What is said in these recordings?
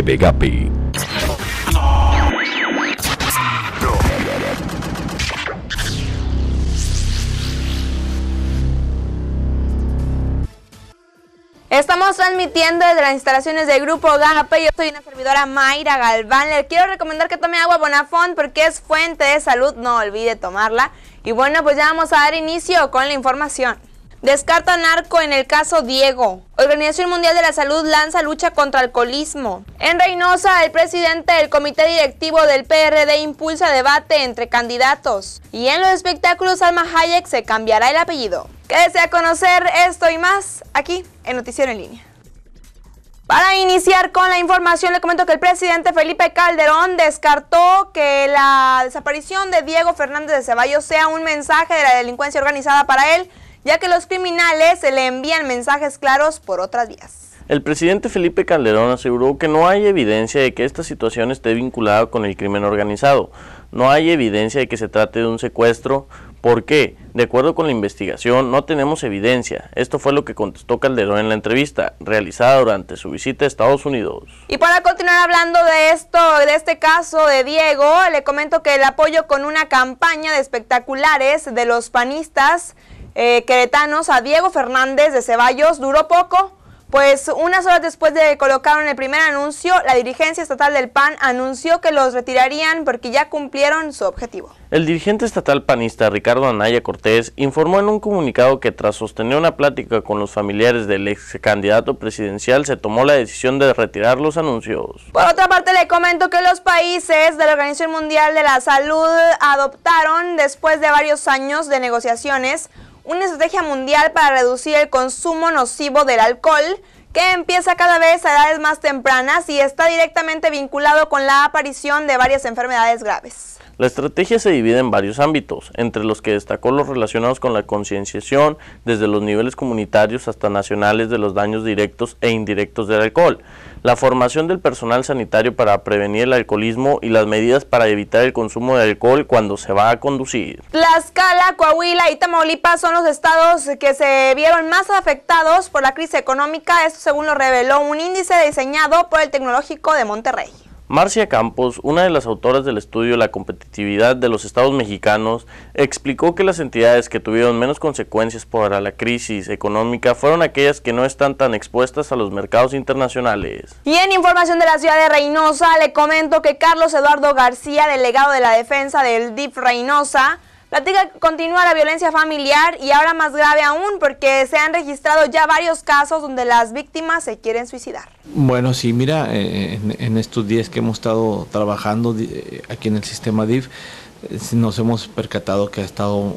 TV Gapi. Estamos transmitiendo desde las instalaciones del Grupo GAPE. Yo soy una servidora Mayra Galván. Le quiero recomendar que tome agua Bonafont porque es fuente de salud. No olvide tomarla. Y bueno, pues ya vamos a dar inicio con la información. Descarta narco en el caso Diego. Organización Mundial de la Salud lanza lucha contra alcoholismo. En Reynosa, el presidente del comité directivo del PRD impulsa debate entre candidatos. Y en los espectáculos, Alma Hayek se cambiará el apellido. Quédese a conocer esto y más aquí en Noticiero en Línea. Para iniciar con la información, le comento que el presidente Felipe Calderón descartó que la desaparición de Diego Fernández de Ceballos sea un mensaje de la delincuencia organizada para él, ya que los criminales le envían mensajes claros por otras vías. El presidente Felipe Calderón aseguró que no hay evidencia de que esta situación esté vinculada con el crimen organizado. No hay evidencia de que se trate de un secuestro, ¿Por qué? De acuerdo con la investigación, no tenemos evidencia. Esto fue lo que contestó Calderón en la entrevista realizada durante su visita a Estados Unidos. Y para continuar hablando de esto, de este caso de Diego, le comento que el apoyo con una campaña de espectaculares de los panistas eh, queretanos a Diego Fernández de Ceballos duró poco pues unas horas después de colocar el primer anuncio, la dirigencia estatal del PAN anunció que los retirarían porque ya cumplieron su objetivo. El dirigente estatal panista Ricardo Anaya Cortés informó en un comunicado que tras sostener una plática con los familiares del ex candidato presidencial se tomó la decisión de retirar los anuncios. Por otra parte le comento que los países de la Organización Mundial de la Salud adoptaron después de varios años de negociaciones una estrategia mundial para reducir el consumo nocivo del alcohol que empieza cada vez a edades más tempranas y está directamente vinculado con la aparición de varias enfermedades graves. La estrategia se divide en varios ámbitos, entre los que destacó los relacionados con la concienciación, desde los niveles comunitarios hasta nacionales de los daños directos e indirectos del alcohol la formación del personal sanitario para prevenir el alcoholismo y las medidas para evitar el consumo de alcohol cuando se va a conducir. Tlaxcala, Coahuila y Tamaulipas son los estados que se vieron más afectados por la crisis económica, esto según lo reveló un índice diseñado por el Tecnológico de Monterrey. Marcia Campos, una de las autoras del estudio La competitividad de los estados mexicanos, explicó que las entidades que tuvieron menos consecuencias por la crisis económica fueron aquellas que no están tan expuestas a los mercados internacionales. Y en información de la ciudad de Reynosa, le comento que Carlos Eduardo García, delegado de la defensa del DIF Reynosa, Platica continúa la violencia familiar y ahora más grave aún porque se han registrado ya varios casos donde las víctimas se quieren suicidar. Bueno, sí, mira, eh, en, estos días que hemos estado trabajando eh, aquí en el sistema DIF, eh, nos hemos percatado que ha estado,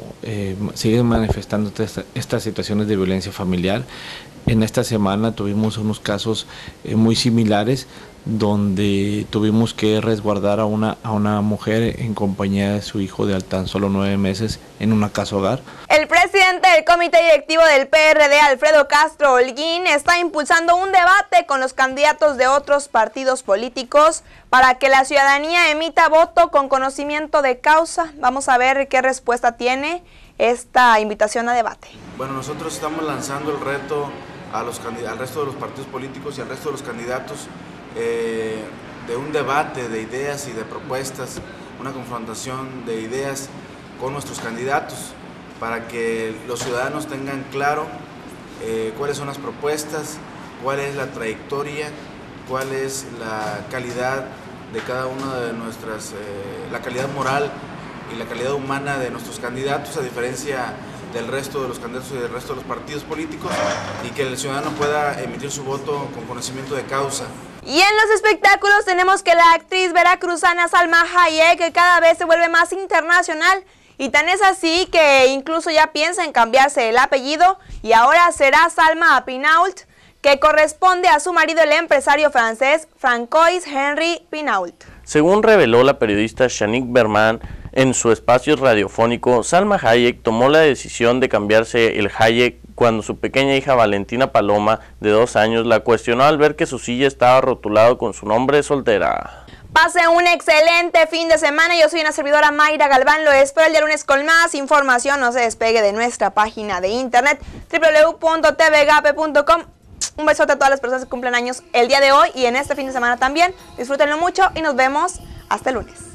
siguen manifestando estas situaciones de violencia familiar. En esta semana tuvimos unos casos muy similares donde tuvimos que resguardar a una, a una mujer en compañía de su hijo de tan solo nueve meses en una casa hogar. El presidente del comité directivo del PRD, Alfredo Castro Holguín, está impulsando un debate con los candidatos de otros partidos políticos para que la ciudadanía emita voto con conocimiento de causa. Vamos a ver qué respuesta tiene esta invitación a debate. Bueno, nosotros estamos lanzando el reto a los, al resto de los partidos políticos y al resto de los candidatos eh, de un debate de ideas y de propuestas, una confrontación de ideas con nuestros candidatos para que los ciudadanos tengan claro eh, cuáles son las propuestas, cuál es la trayectoria, cuál es la calidad de cada una de nuestras, eh, la calidad moral y la calidad humana de nuestros candidatos, a diferencia del resto de los candidatos y del resto de los partidos políticos, y que el ciudadano pueda emitir su voto con conocimiento de causa. Y en los espectáculos tenemos que la actriz veracruzana Salma Hayek cada vez se vuelve más internacional y tan es así que incluso ya piensa en cambiarse el apellido y ahora será Salma Pinault, que corresponde a su marido el empresario francés Francois Henry Pinault. Según reveló la periodista Shanique Berman en su espacio radiofónico, Salma Hayek tomó la decisión de cambiarse el Hayek cuando su pequeña hija Valentina Paloma, de dos años, la cuestionó al ver que su silla estaba rotulado con su nombre soltera. Pase un excelente fin de semana. Yo soy una servidora Mayra Galván. Lo espero el día lunes con más información. No se despegue de nuestra página de internet www.tvgape.com. Un besote a todas las personas que cumplen años el día de hoy y en este fin de semana también. Disfrútenlo mucho y nos vemos hasta el lunes.